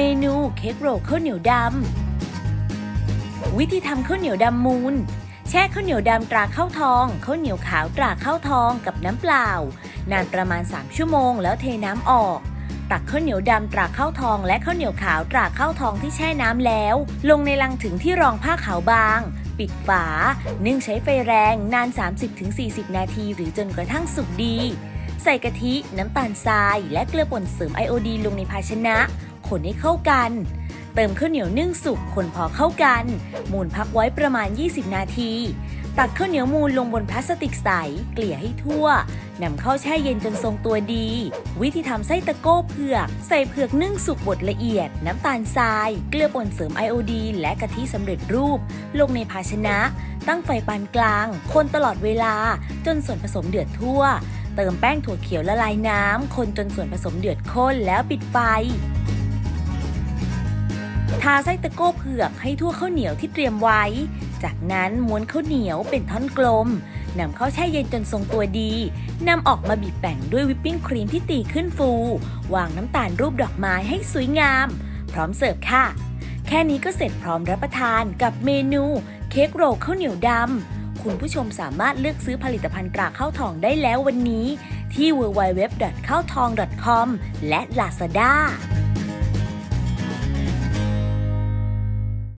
เมนูเค้กโรลข้าวเหนียวดำ วิธีทำข้าวเหนียวดำมูล แช่ข้าวเหนียวดำตราข้าวทองข้าวเหนียวขาวตราข้าวทองกับน้ำเปล่า นานประมาณ 3 ชั่วโมงแล้วเทน้ำออก ตักข้าวเหนียวดำตราข้าวทอง และข้าวเหนียวขาวตราข้าวทองที่แช่น้ำแล้ว ลงในลังถึงที่รองผ้าขาวบาง ปิดฝา นึ่งใช้ไฟแรงนาน 30-40 นาที หรือจนกระทั่งสุกดีใส่กะทิ น้ำตาลทราย และเกลือป่นเสริมไอโอดีนลงในภาชนะ คนให้เข้ากัน เติมข้าวเหนียวนึ่งสุกคนพอเข้ากัน มูนพักไว้ประมาณ 20 นาที ตักข้าวเหนียวมูลลงบนพลาสติกใส เกลี่ยให้ทั่วนำเข้าแช่เย็นจนทรงตัวดี วิธีทำไส้ตะโก้เผือก ใส่เผือกนึ่งสุกบดละเอียด น้ำตาลทราย เกลือป่นเสริมไอโอดีนและกะทิสำเร็จรูป ลงในภาชนะ ตั้งไฟปานกลาง คนตลอดเวลา จนส่วนผสมเดือดทั่ว เติมแป้งถั่วเขียวละลายน้ำ คนจนส่วนผสมเดือดข้นแล้วปิดไฟาไส้ตะโก้เผือกให้ทั่วข้าวเหนียวที่เตรียมไว้ จากนั้นม้วนข้าวเหนียวเป็นท่อนกลมนำเข้าแช่เย็นจนทรงตัวดีนำออกมาบีบแป้งด้วยวิปปิ้งครีมที่ตีขึ้นฟู วางน้ำตาลรูปดอกไม้ให้สวยงาม พร้อมเสิร์ฟค่ะ แค่นี้ก็เสร็จพร้อมรับประทานกับเมนู เค้กโรลข้าวเหนียวดำคุณผู้ชมสามารถเลือกซื้อผลิตภัณฑ์ตราข้าวทองได้แล้ววันนี้ ที่ www. ข้าวทอง .com และ Lazada